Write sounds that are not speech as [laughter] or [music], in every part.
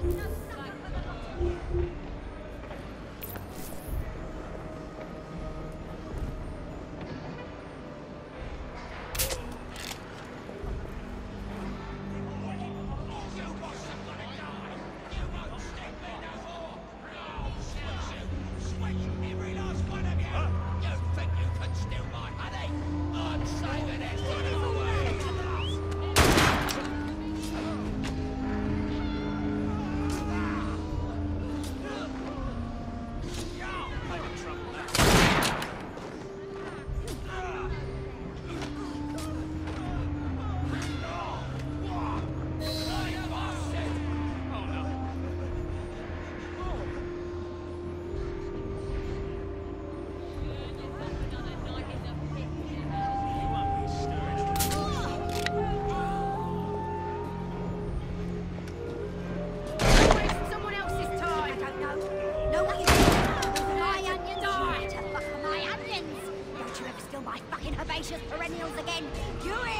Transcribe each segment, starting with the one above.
Gracias. again. Do it!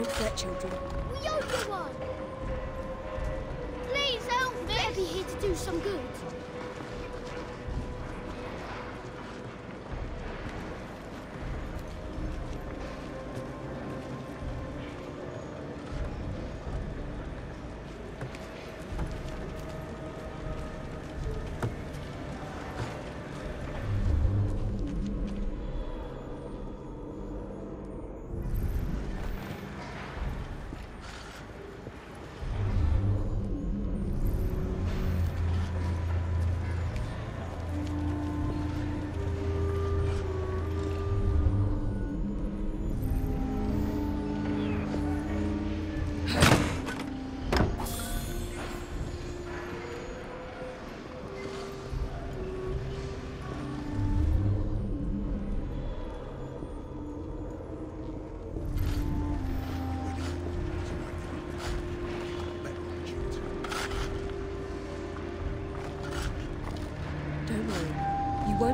Right, children. We owe you one. Please help me. Better be here to do some good.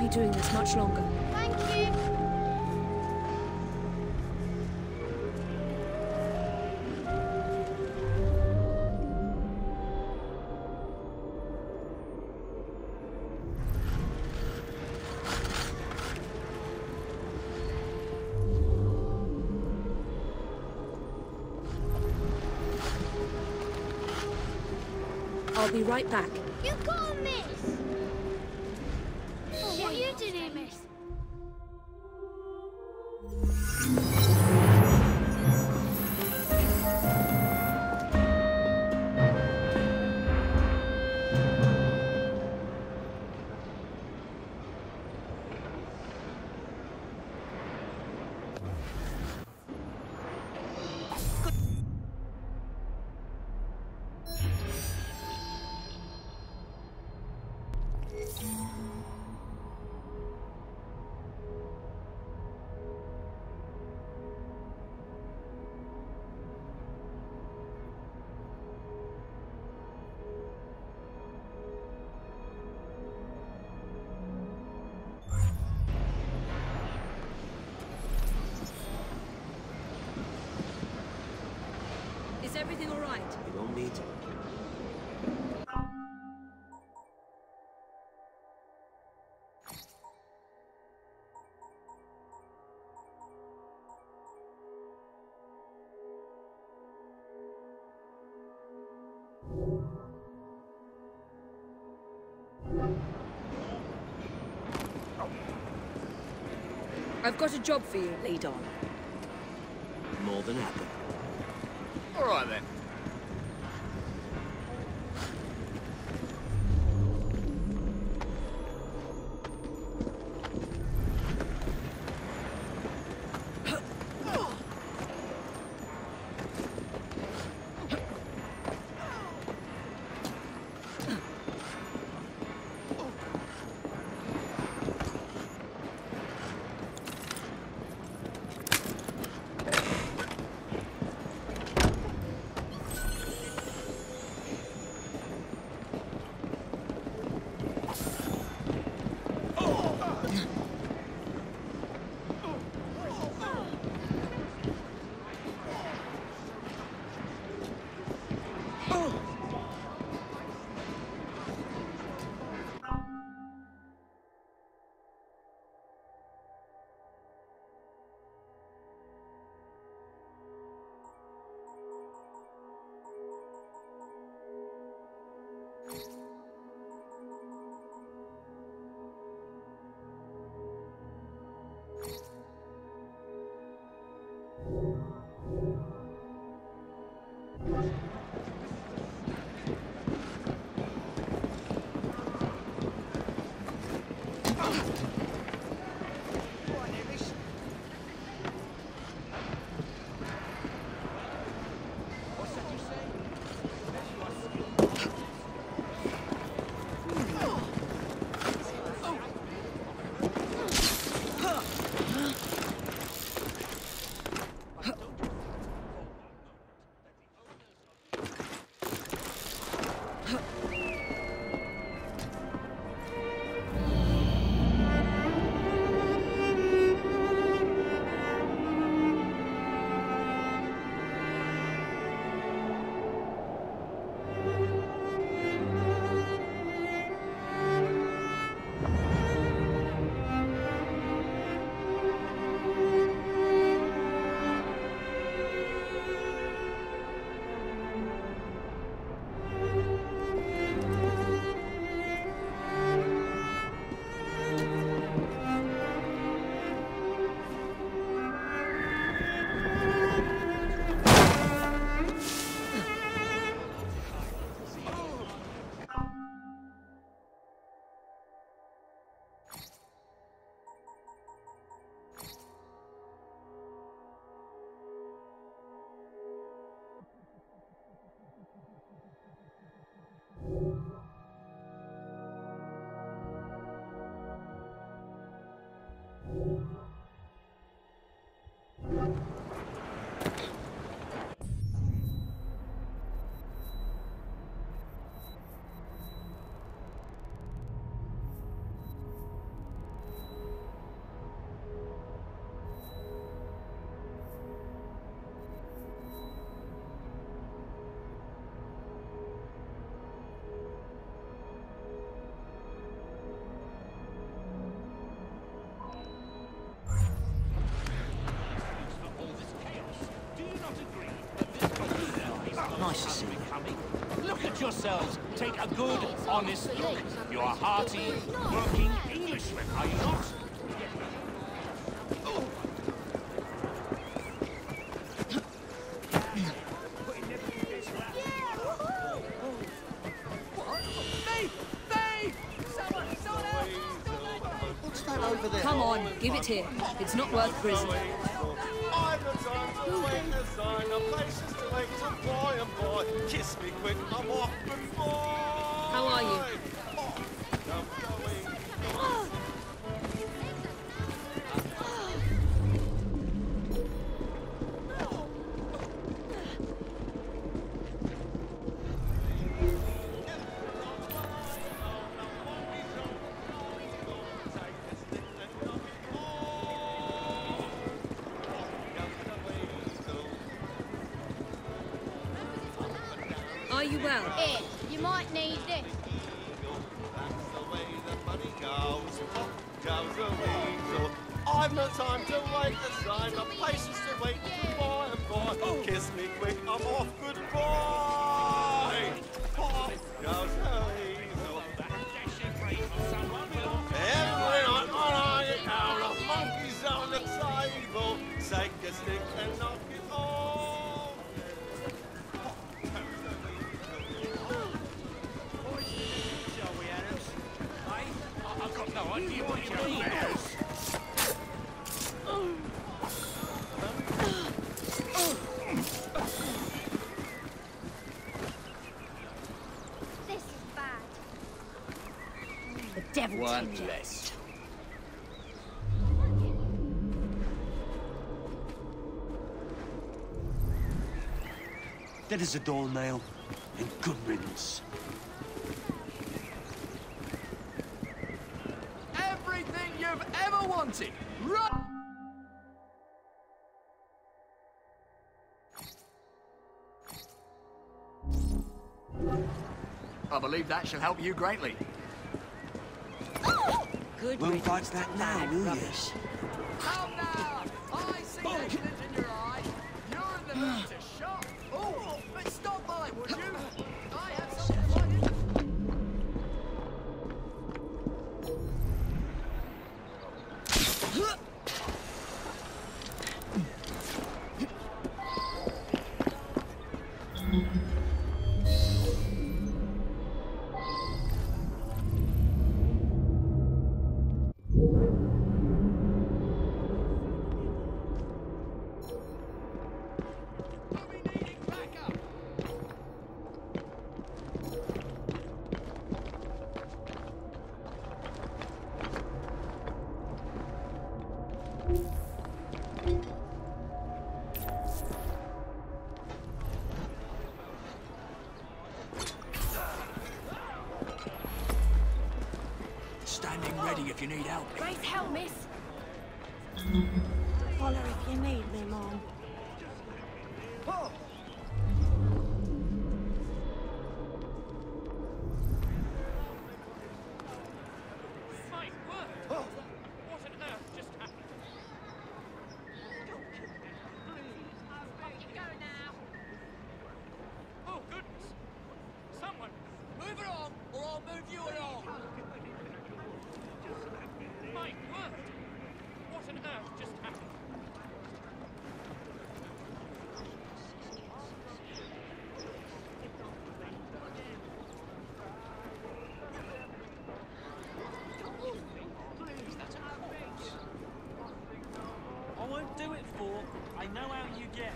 Be doing this much longer. Thank you. I'll be right back. You got a miss. What are you doing everything all right? You won't need to. I've got a job for you. Lead on. More than happy. All right then. Take a good, honest look. You're a hearty, working Englishmen, are you not? What's that over there? Come on, give it here. It's not worth prison. How are you? Well? Here, you might need this. That's the way the money goes. Goes the weasel. I've no time to wait the sign, the places to wait to boy and boy. Kiss me quick, I'm off, goodbye. One take less. Dead as a doornail, and good riddance. Everything you've ever wanted. Right. I believe that shall help you greatly. Good Won't riddance bite that now, will you? rubbish. Come now! I see oh, the glint in your eye. You're in the [sighs] mood to shop. Oh, but stop by, would you? If you need help. Raise hell, miss. Holler if you need me, Mom. Oh, My word! oh. What on earth just happened? Oh, goodness! Someone! Move it on, or I'll move you along. My word! What on earth just happened? I won't do it for. I know how you get.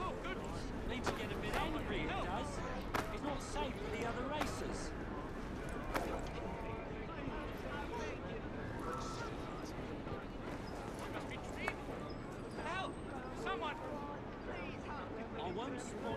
Oh, goodness! Needs to get a bit angry, it does. It's not safe for the other racers. Must be treated. Help! Someone! I won't sponsor you until you clean up the track. There isn't a rule saying I can't. Davey, just give me the nod if you need backup. Ah! Now piss off! Get this bloody wench away from me! I'll back you up, Miss Frye. Looks like What's all that trouble. argy-bargy about then?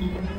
Carpenter!